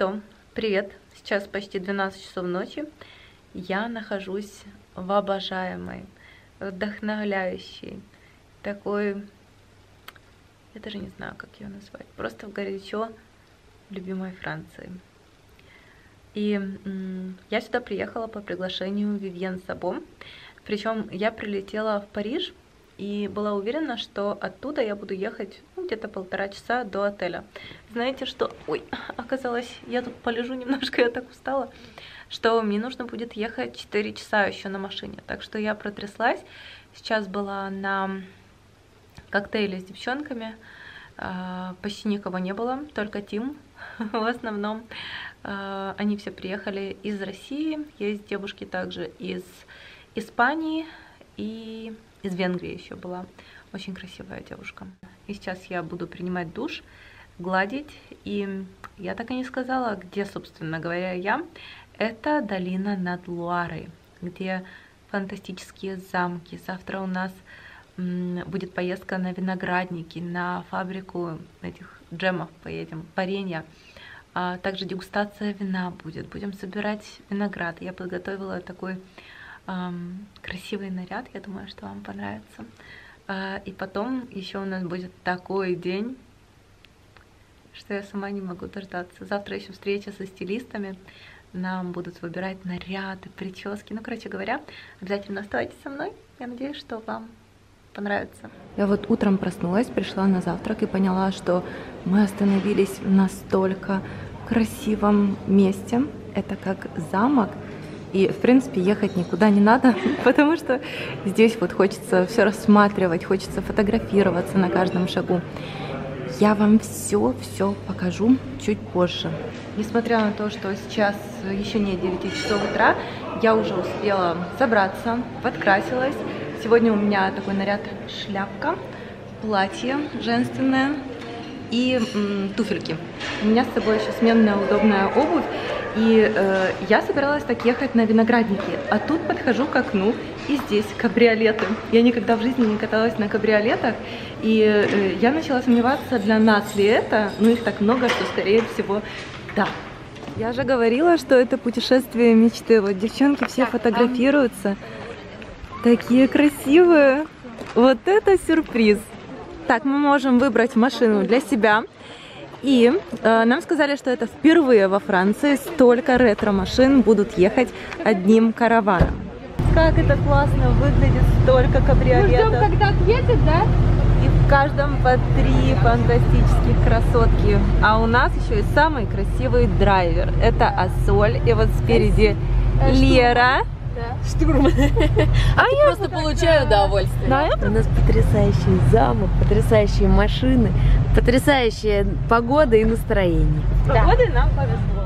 Что, привет. Сейчас почти 12 часов ночи. Я нахожусь в обожаемой, вдохновляющей, такой... Я даже не знаю, как ее назвать. Просто в горячо любимой Франции. И я сюда приехала по приглашению Вивьен Сабо. Причем я прилетела в Париж и была уверена, что оттуда я буду ехать ну, где-то полтора часа до отеля. Знаете что? Ой, оказалось, я тут полежу немножко, я так устала, что мне нужно будет ехать 4 часа еще на машине. Так что я протряслась. Сейчас была на коктейле с девчонками. А, почти никого не было, только Тим в основном. А, они все приехали из России, есть девушки также из Испании и из Венгрии еще была. Очень красивая девушка. И сейчас я буду принимать душ, гладить. И я так и не сказала, где, собственно говоря, я. Это долина над Луарой, где фантастические замки. Завтра у нас будет поездка на виноградники, на фабрику этих джемов поедем, варенья. А также дегустация вина будет. Будем собирать виноград. Я подготовила такой красивый наряд, я думаю, что вам понравится. Э, и потом еще у нас будет такой день, что я сама не могу дождаться. Завтра еще встреча со стилистами. Нам будут выбирать наряды, прически. Ну, короче говоря, обязательно оставайтесь со мной. Я надеюсь, что вам понравится. Я вот утром проснулась, пришла на завтрак и поняла, что мы остановились в настолько красивом месте. Это как замок, и, в принципе, ехать никуда не надо, потому что здесь вот хочется все рассматривать, хочется фотографироваться на каждом шагу. Я вам все-все покажу чуть позже. Несмотря на то, что сейчас еще не 9 часов утра, я уже успела собраться, подкрасилась. Сегодня у меня такой наряд шляпка, платье женственное и туфельки. У меня с собой еще сменная удобная обувь. И э, я собиралась так ехать на виноградники, а тут подхожу к окну, и здесь кабриолеты. Я никогда в жизни не каталась на кабриолетах, и э, я начала сомневаться, для нас ли это, ну их так много, что скорее всего да. Я же говорила, что это путешествие мечты. Вот девчонки все фотографируются. Такие красивые. Вот это сюрприз. Так, мы можем выбрать машину для себя. И э, нам сказали, что это впервые во Франции столько ретро-машин будут ехать одним караваном. Как это классно выглядит, столько кабриолетов. Мы ждем, когда отъедет, да? И в каждом по три фантастических красотки. А у нас еще и самый красивый драйвер. Это Асоль. И вот спереди э, Лера. Штурм. А, я просто получаю удовольствие. Да, У нас потрясающий замок, потрясающие машины, потрясающая погода и настроение. Погодой нам повезло.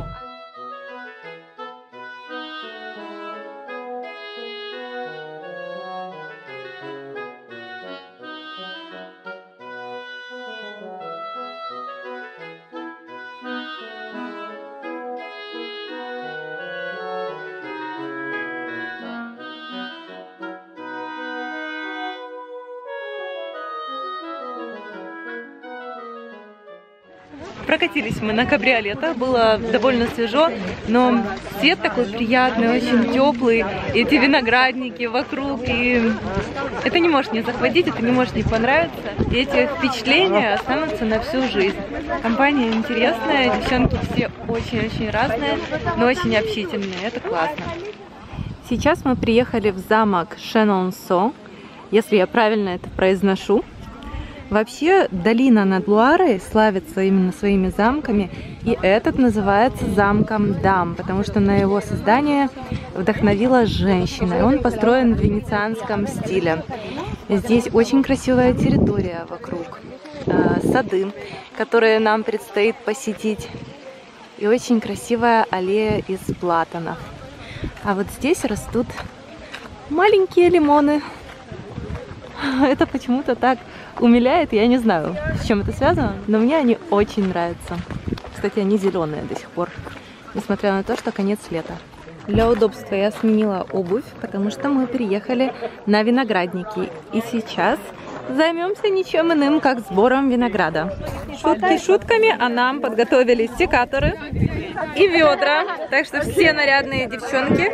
Прокатились мы на кабриолетах, было довольно свежо, но свет такой приятный, очень теплый, эти виноградники вокруг, и это не может не захватить, это не может не понравиться. И эти впечатления останутся на всю жизнь. Компания интересная, девчонки все очень-очень разные, но очень общительные, это классно. Сейчас мы приехали в замок Шенонсо, если я правильно это произношу. Вообще, долина над Луарой славится именно своими замками, и этот называется замком Дам, потому что на его создание вдохновила женщина, и он построен в венецианском стиле. Здесь очень красивая территория вокруг, э, сады, которые нам предстоит посетить, и очень красивая аллея из платанов. А вот здесь растут маленькие лимоны. Это почему-то так умиляет, я не знаю, с чем это связано, но мне они очень нравятся. Кстати, они зеленые до сих пор, несмотря на то, что конец лета. Для удобства я сменила обувь, потому что мы переехали на виноградники. И сейчас займемся ничем иным, как сбором винограда. Шутки шутками, а нам подготовили секаторы и ведра. Так что все нарядные девчонки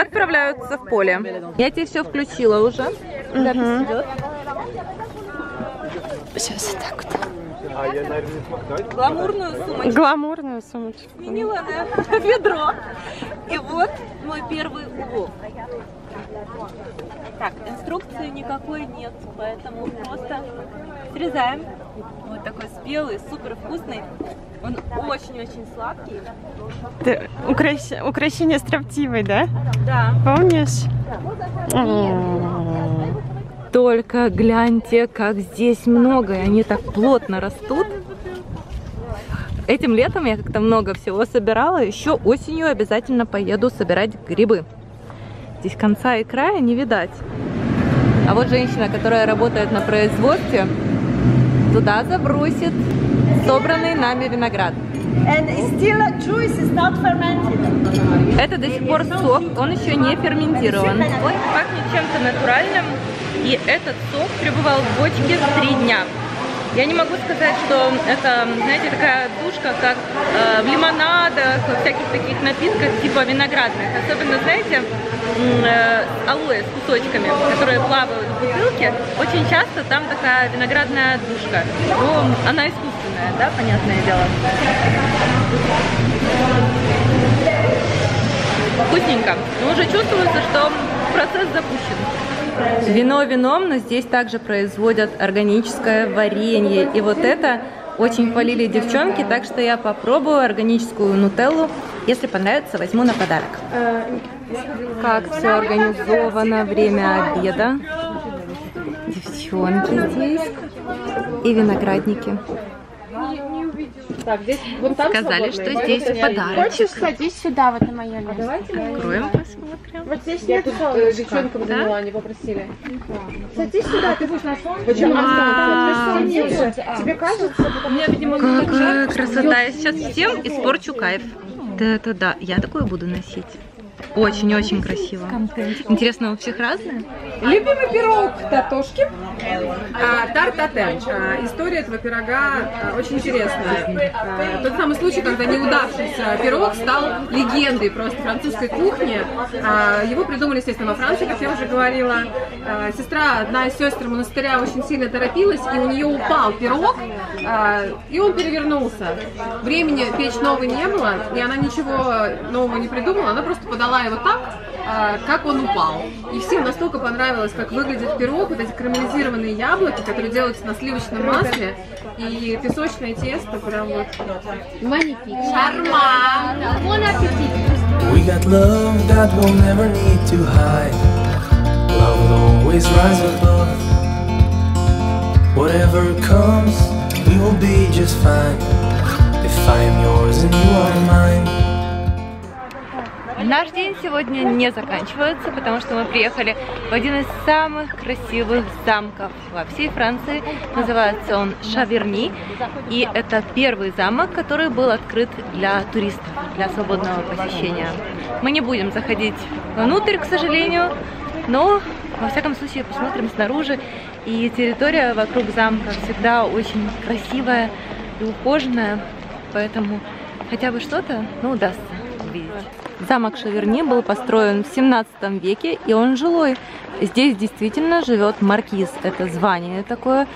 отправляются в поле. Я тебе все включила уже. Запись Сейчас так вот. Гламурную сумочку Гламурную сумочку. сменила на ведро. И вот мой первый улов. Так, инструкции никакой нет, поэтому просто срезаем. Вот такой спелый, супер вкусный. Он очень-очень сладкий. Ты укращ... украшение строптивой, да? Да. Помнишь? Только гляньте, как здесь много, и они так плотно растут. Этим летом я как-то много всего собирала. Еще осенью обязательно поеду собирать грибы. Здесь конца и края не видать. А вот женщина, которая работает на производстве, туда забросит собранный нами виноград. Это до сих пор сок, он еще не ферментирован. Он пахнет чем-то натуральным, и этот сок пребывал в бочке три дня. Я не могу сказать, что это, знаете, такая душка, как э, в лимонадах, во всяких таких напитках, типа виноградных. Особенно, знаете, э, алоэ с кусочками, которые плавают в бутылке. Очень часто там такая виноградная душка. Но она искусственная, да, понятное дело. Вкусненько. Но уже чувствуется, что процесс запущен. Вино вином, но здесь также производят органическое варенье. И вот это очень хвалили девчонки, так что я попробую органическую нутеллу. Если понравится, возьму на подарок. Как все организовано, время обеда. Девчонки здесь и виноградники. Сказали, что здесь подарок. Хочешь, садись сюда, вот на мое место. Откроем, посмотрим. Вот здесь нет солнышка. Девчонкам заняла, они попросили. Садись сюда, ты будешь на солнце. Почему? А, ты что, ниже? Тебе кажется? Какая красота! Я сейчас всем испорчу кайф. Да-да да, я такое буду носить. Очень-очень красиво. Интересно, у всех разное? Любимый пирог Татошки. А, Тартатен. А, история этого пирога а, очень интересная. А, тот самый случай, когда неудавшийся пирог стал легендой просто французской кухни. А, его придумали, естественно, во Франции, как я уже говорила. А, сестра, одна из сестер монастыря, очень сильно торопилась, и у нее упал пирог, а, и он перевернулся. Времени печь новый не было, и она ничего нового не придумала, она просто подала его так, а, как он упал. И всем настолько понравилось, как выглядит пирог, вот эти карамелизированные яблоки, которые делаются на сливочном масле, и песочное тесто, прям вот шарма. We got love that we'll never need to hide. Love will always rise above. Whatever comes, we will be just fine. If I am yours and you are mine. Наш день сегодня не заканчивается, потому что мы приехали в один из самых красивых замков во всей Франции. Называется он Шаверни. И это первый замок, который был открыт для туристов, для свободного посещения. Мы не будем заходить внутрь, к сожалению, но во всяком случае посмотрим снаружи. И территория вокруг замка всегда очень красивая и ухоженная, поэтому хотя бы что-то, ну, удастся увидеть. Замок Шаверни был построен в 17 веке, и он жилой. Здесь действительно живет маркиз, это звание такое.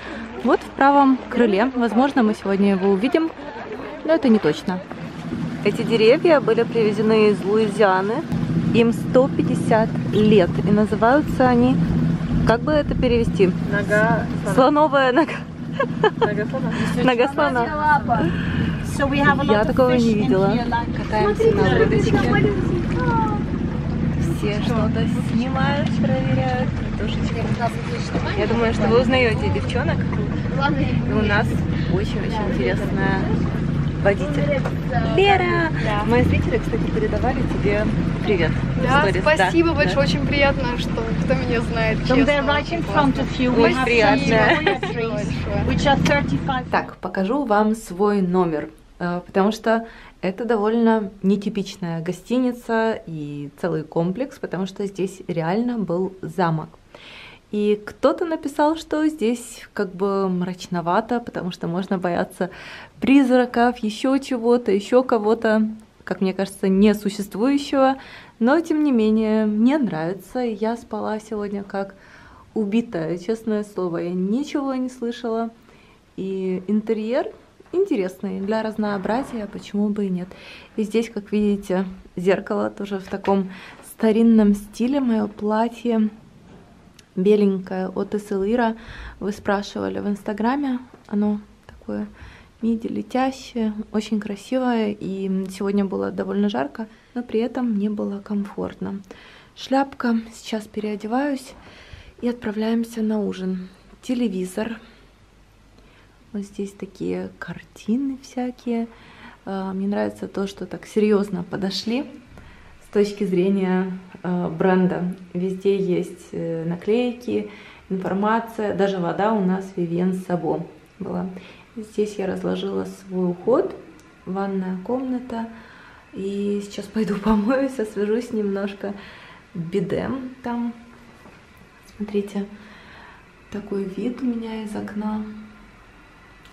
Вот в правом крыле, возможно, мы сегодня его увидим, но это не точно. Эти деревья были привезены из Луизианы, им 150 лет, и называются они, как бы это перевести? Нога Слоновая нога. Нога слона. Нога слона. So we have a lot Я такого не видела. Катаемся на лодочке. Все что-то снимают, проверяют. Я думаю, что вы узнаете девчонок. И у нас очень-очень интересная водитель. Лера! Мои зрители, кстати, передавали тебе привет. Да, спасибо да, большое, да. очень приятно, что кто меня знает, честно. right in front of you. We Очень приятно. some trees, which are 35 Так, покажу вам свой номер, потому что это довольно нетипичная гостиница и целый комплекс, потому что здесь реально был замок. И кто-то написал, что здесь как бы мрачновато, потому что можно бояться призраков, еще чего-то, еще кого-то, как мне кажется, несуществующего. Но, тем не менее, мне нравится. Я спала сегодня как убитая, честное слово. Я ничего не слышала. И интерьер интересный для разнообразия, почему бы и нет. И здесь, как видите, зеркало тоже в таком старинном стиле. Мое платье беленькое от Эсэлира. Вы спрашивали в Инстаграме. Оно такое миди летящее, очень красивое. И сегодня было довольно жарко, но при этом мне было комфортно. Шляпка. Сейчас переодеваюсь и отправляемся на ужин. Телевизор. Вот здесь такие картины всякие. А, мне нравится то, что так серьезно подошли с точки зрения э, бренда. Везде есть э, наклейки, информация, даже вода у нас Vivien Sabo была. Здесь я разложила свой уход, ванная комната. И сейчас пойду помоюсь, освежусь немножко бедем там. Смотрите, такой вид у меня из окна.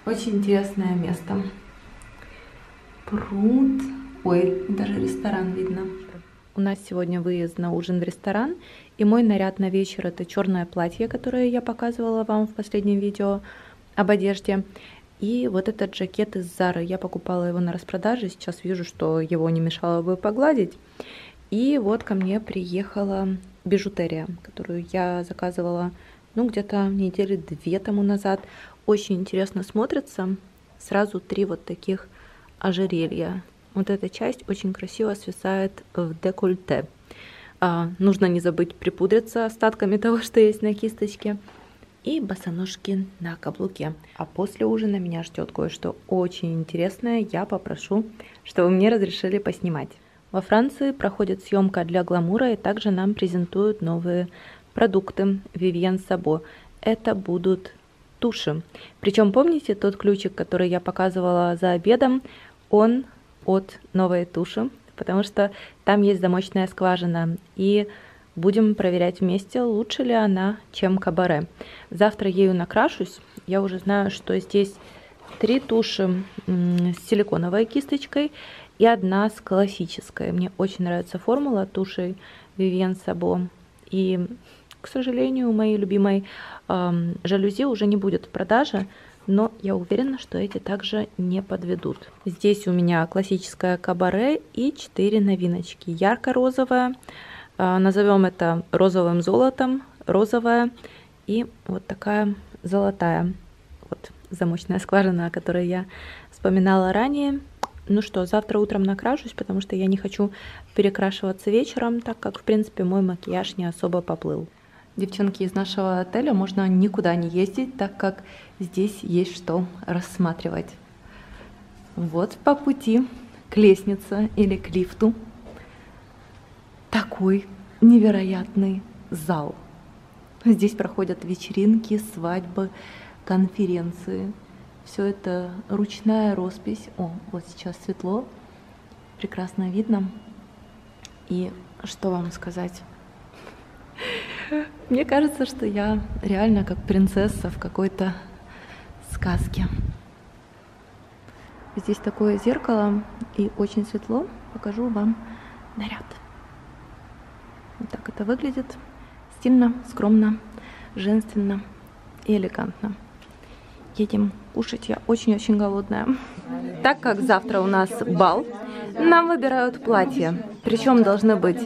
Очень интересное место. Пруд. Ой, даже ресторан видно. У нас сегодня выезд на ужин в ресторан, и мой наряд на вечер это черное платье, которое я показывала вам в последнем видео об одежде. И вот этот жакет из Зары, я покупала его на распродаже, сейчас вижу, что его не мешало бы погладить. И вот ко мне приехала бижутерия, которую я заказывала, ну, где-то недели две тому назад. Очень интересно смотрится. Сразу три вот таких ожерелья вот эта часть очень красиво свисает в декольте. А, нужно не забыть припудриться остатками того, что есть на кисточке. И босоножки на каблуке. А после ужина меня ждет кое-что очень интересное. Я попрошу, чтобы мне разрешили поснимать. Во Франции проходит съемка для гламура, и также нам презентуют новые продукты Vivienne Sabo. Это будут туши. Причем помните тот ключик, который я показывала за обедом? Он от новой туши, потому что там есть замочная скважина. И будем проверять вместе, лучше ли она, чем кабаре. Завтра ею накрашусь. Я уже знаю, что здесь три туши с силиконовой кисточкой и одна с классической. Мне очень нравится формула туши Vivienne Sabo. И, к сожалению, у моей любимой э, жалюзи уже не будет в продаже, но я уверена, что эти также не подведут. Здесь у меня классическая кабаре и 4 новиночки. Ярко-розовая, а, назовем это розовым золотом, розовая и вот такая золотая. Вот замочная скважина, о которой я вспоминала ранее. Ну что, завтра утром накрашусь, потому что я не хочу перекрашиваться вечером, так как, в принципе, мой макияж не особо поплыл. Девчонки, из нашего отеля можно никуда не ездить, так как здесь есть что рассматривать. Вот по пути к лестнице или к лифту такой невероятный зал. Здесь проходят вечеринки, свадьбы, конференции. Все это ручная роспись. О, вот сейчас светло, прекрасно видно. И что вам сказать? Мне кажется, что я реально как принцесса в какой-то сказке. Здесь такое зеркало и очень светло. Покажу вам наряд. Вот так это выглядит. Стильно, скромно, женственно и элегантно. Едем кушать. Я очень-очень голодная. Так как завтра у нас бал, нам выбирают платья. Причем должны быть,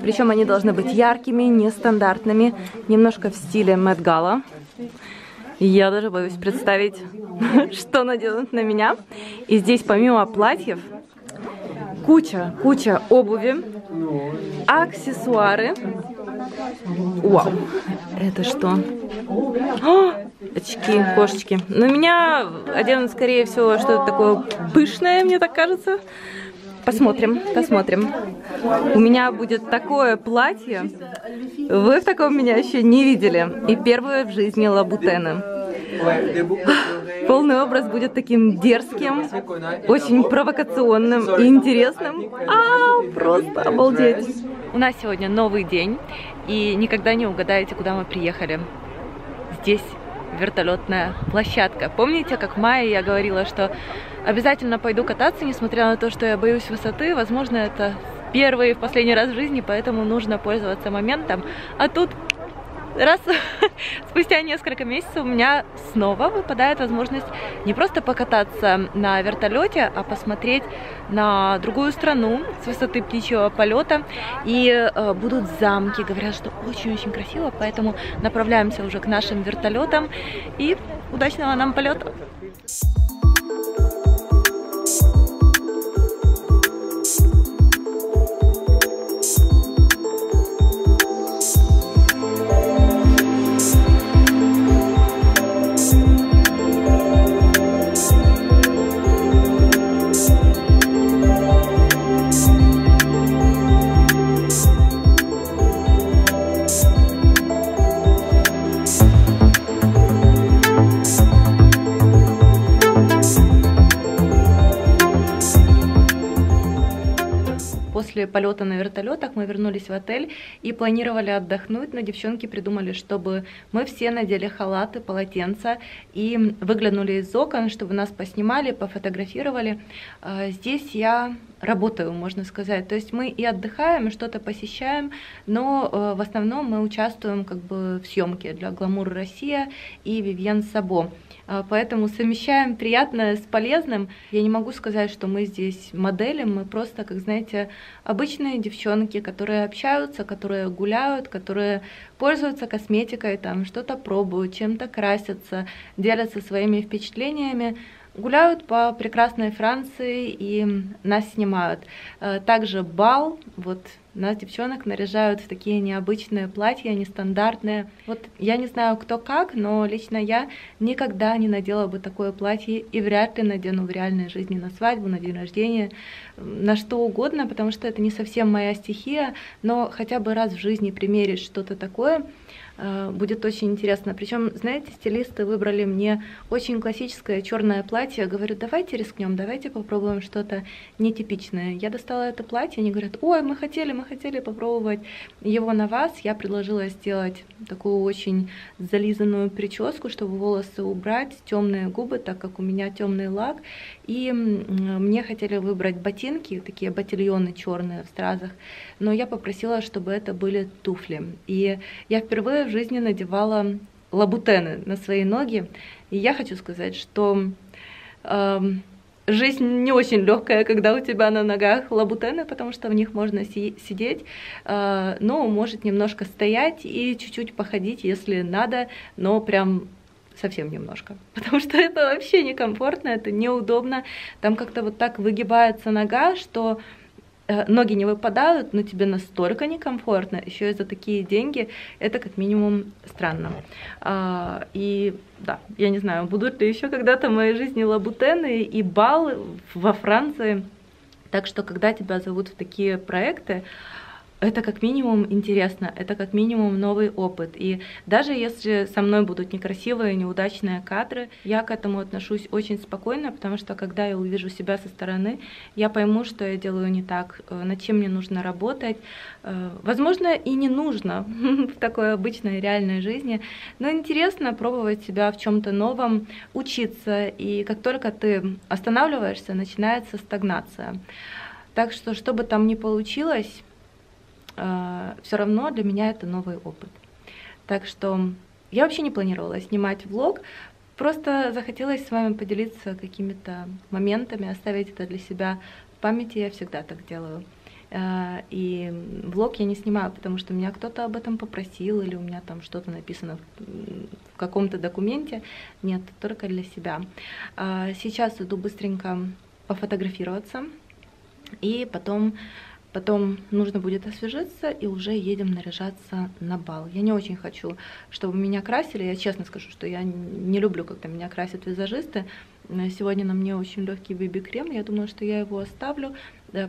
причем они должны быть яркими, нестандартными, немножко в стиле Мэтт Гала. Я даже боюсь представить, что наденут на меня. И здесь помимо платьев куча, куча обуви, аксессуары. Вау, это что? О, очки, кошечки. На меня оденут, скорее всего, что-то такое пышное, мне так кажется. Посмотрим, посмотрим. У меня будет такое платье. Вы в таком меня еще не видели. И первое в жизни лабутены. Полный образ будет таким дерзким, очень провокационным и интересным. А, просто обалдеть. У нас сегодня новый день, и никогда не угадаете, куда мы приехали. Здесь вертолетная площадка. Помните, как в мае я говорила, что обязательно пойду кататься, несмотря на то, что я боюсь высоты. Возможно, это первый и последний раз в жизни, поэтому нужно пользоваться моментом. А тут раз спустя несколько месяцев у меня снова выпадает возможность не просто покататься на вертолете, а посмотреть на другую страну с высоты птичьего полета. И э, будут замки, говорят, что очень-очень красиво, поэтому направляемся уже к нашим вертолетам. И удачного нам полета! После полета на вертолетах мы вернулись в отель и планировали отдохнуть, но девчонки придумали, чтобы мы все надели халаты, полотенца и выглянули из окон, чтобы нас поснимали, пофотографировали. А, здесь я работаю, можно сказать. То есть мы и отдыхаем, и что-то посещаем, но э, в основном мы участвуем как бы в съемке для Гламур Россия и Вивьен Сабо. А, поэтому совмещаем приятное с полезным. Я не могу сказать, что мы здесь модели, мы просто, как знаете, обычные девчонки, которые общаются, которые гуляют, которые пользуются косметикой, там что-то пробуют, чем-то красятся, делятся своими впечатлениями гуляют по прекрасной Франции и нас снимают. Э, также бал, вот нас девчонок наряжают в такие необычные платья, нестандартные. Вот я не знаю, кто как, но лично я никогда не надела бы такое платье и вряд ли надену в реальной жизни на свадьбу, на день рождения, на что угодно, потому что это не совсем моя стихия, но хотя бы раз в жизни примерить что-то такое — будет очень интересно. Причем, знаете, стилисты выбрали мне очень классическое черное платье. Говорю, давайте рискнем, давайте попробуем что-то нетипичное. Я достала это платье, они говорят, ой, мы хотели, мы хотели попробовать его на вас. Я предложила сделать такую очень зализанную прическу, чтобы волосы убрать, темные губы, так как у меня темный лак. И мне хотели выбрать ботинки, такие ботильоны черные в стразах, но я попросила, чтобы это были туфли. И я впервые в жизни надевала лабутены на свои ноги. И я хочу сказать, что э, жизнь не очень легкая, когда у тебя на ногах лабутены, потому что в них можно си сидеть, э, но может немножко стоять и чуть-чуть походить, если надо, но прям совсем немножко, потому что это вообще некомфортно, это неудобно, там как-то вот так выгибается нога, что ноги не выпадают, но тебе настолько некомфортно, еще и за такие деньги, это как минимум странно. А, и да, я не знаю, будут ли еще когда-то в моей жизни лабутены и бал во Франции. Так что, когда тебя зовут в такие проекты, это как минимум интересно, это как минимум новый опыт. И даже если со мной будут некрасивые, неудачные кадры, я к этому отношусь очень спокойно, потому что когда я увижу себя со стороны, я пойму, что я делаю не так, э, над чем мне нужно работать. Э, возможно, и не нужно в такой обычной реальной жизни, но интересно пробовать себя в чем-то новом, учиться, и как только ты останавливаешься, начинается стагнация. Так что, что бы там ни получилось, все равно для меня это новый опыт. Так что я вообще не планировала снимать влог, просто захотелось с вами поделиться какими-то моментами, оставить это для себя в памяти, я всегда так делаю. Э, и влог я не снимаю, потому что меня кто-то об этом попросил, или у меня там что-то написано в каком-то документе. Нет, только для себя. Э, сейчас иду быстренько пофотографироваться, и потом Потом нужно будет освежиться и уже едем наряжаться на бал. Я не очень хочу, чтобы меня красили. Я честно скажу, что я не люблю, когда меня красят визажисты. Сегодня на мне очень легкий биби-крем. Я думаю, что я его оставлю.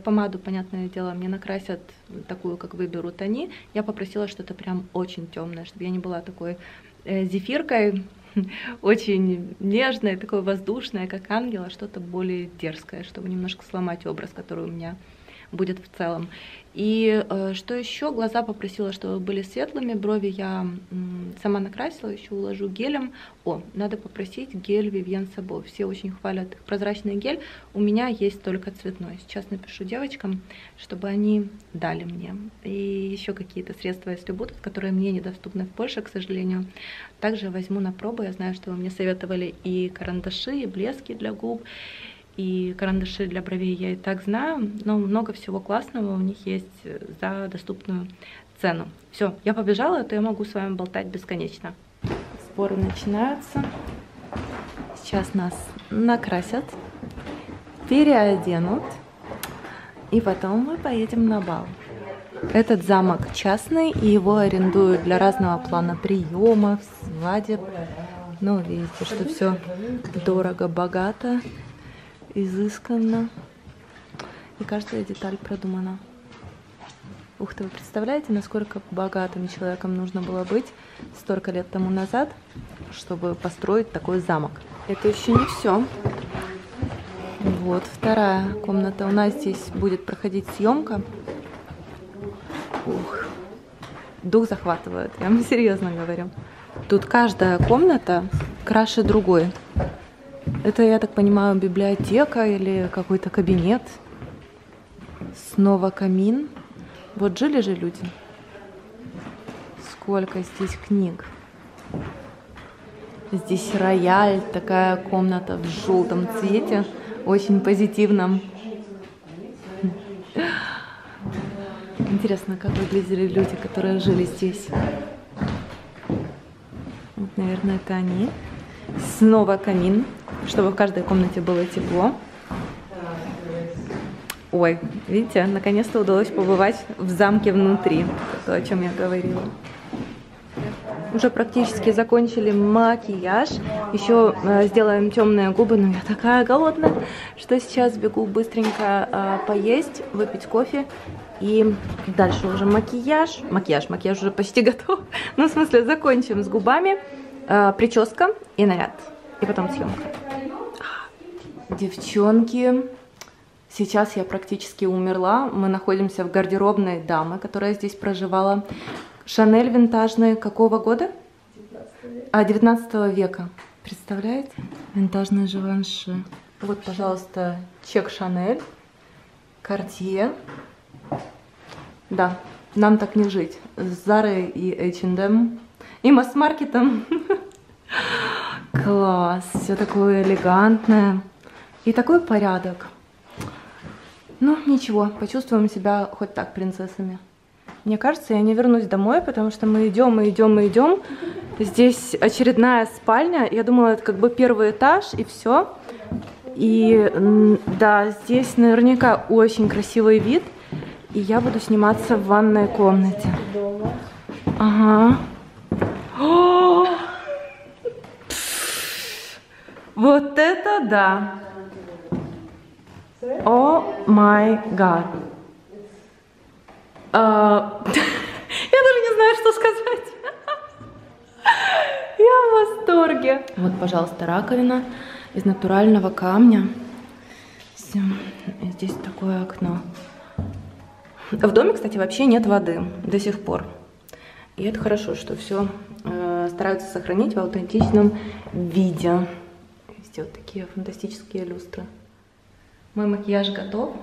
Помаду, понятное дело, мне накрасят такую, как выберут они. Я попросила что-то прям очень темное, чтобы я не была такой э, зефиркой, очень нежное, такое воздушное, как ангел, а что-то более дерзкое, чтобы немножко сломать образ, который у меня будет в целом. И э, что еще? Глаза попросила, чтобы были светлыми, брови я сама накрасила, еще уложу гелем. О, надо попросить гель Vivienne Sabo. Все очень хвалят их прозрачный гель. У меня есть только цветной. Сейчас напишу девочкам, чтобы они дали мне. И еще какие-то средства, если будут, которые мне недоступны в Польше, к сожалению. Также возьму на пробу. Я знаю, что вы мне советовали и карандаши, и блески для губ и карандаши для бровей я и так знаю, но много всего классного у них есть за доступную цену. Все, я побежала, а то я могу с вами болтать бесконечно. Сборы начинаются. Сейчас нас накрасят, переоденут, и потом мы поедем на бал. Этот замок частный, и его арендуют для разного плана приемов, свадеб. Ну, видите, что все дорого, богато изысканно. И каждая деталь продумана. Ух ты, вы представляете, насколько богатым человеком нужно было быть столько лет тому назад, чтобы построить такой замок. Это еще не все. Вот вторая комната. У нас здесь будет проходить съемка. Ух, дух захватывает, я вам серьезно говорю. Тут каждая комната краше другой. Это, я так понимаю, библиотека или какой-то кабинет. Снова камин. Вот жили же люди. Сколько здесь книг. Здесь рояль, такая комната в желтом цвете, очень позитивном. Интересно, как выглядели люди, которые жили здесь. Вот, наверное, это они. Снова камин чтобы в каждой комнате было тепло. Ой, видите, наконец-то удалось побывать в замке внутри, то, о чем я говорила. Уже практически закончили макияж. Еще э, сделаем темные губы, но я такая голодная, что сейчас бегу быстренько э, поесть, выпить кофе. И дальше уже макияж. Макияж, макияж уже почти готов. Ну, в смысле, закончим с губами. Э, прическа и наряд. И потом съемка. Девчонки, сейчас я практически умерла. Мы находимся в гардеробной дамы, которая здесь проживала. Шанель винтажный какого года? 19 а, 19 века. Представляете? Винтажные живанши. Вот, пожалуйста, чек Шанель, Картье. Да, нам так не жить. С Зарой и H&M. И масс-маркетом. Класс, все такое элегантное. И такой порядок. Ну, ничего, почувствуем себя хоть так принцессами. Мне кажется, я не вернусь домой, потому что мы идем, мы идем, мы идем. Здесь очередная спальня. Я думала, это как бы первый этаж, и все. И да, здесь наверняка очень красивый вид. И я буду сниматься в ванной комнате. Ага. Вот это да! О май гад. Я даже не знаю, что сказать. Я в восторге. Вот, пожалуйста, раковина из натурального камня. Все. Здесь такое окно. В доме, кстати, вообще нет воды до сих пор. И это хорошо, что все э, стараются сохранить в аутентичном виде. Есть вот такие фантастические люстры. Мой макияж готов.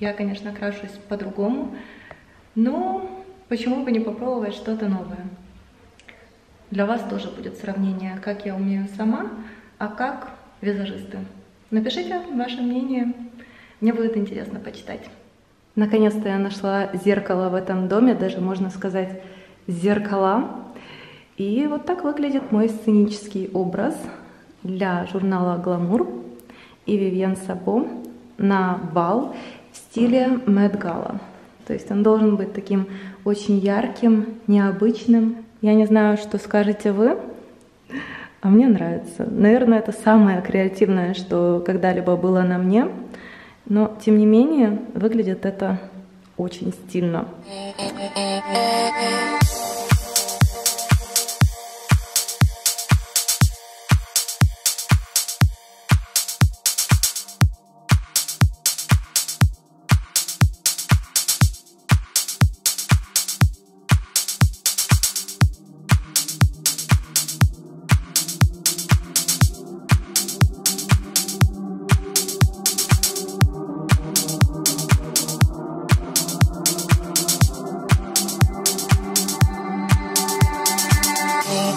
Я, конечно, крашусь по-другому, но почему бы не попробовать что-то новое? Для вас тоже будет сравнение, как я умею сама, а как визажисты. Напишите ваше мнение, мне будет интересно почитать. Наконец-то я нашла зеркало в этом доме, даже можно сказать зеркала. И вот так выглядит мой сценический образ для журнала «Гламур» и Vivienne Sabo на бал в стиле Мэтт Гала. То есть он должен быть таким очень ярким, необычным. Я не знаю, что скажете вы, а мне нравится. Наверное, это самое креативное, что когда-либо было на мне. Но, тем не менее, выглядит это очень стильно.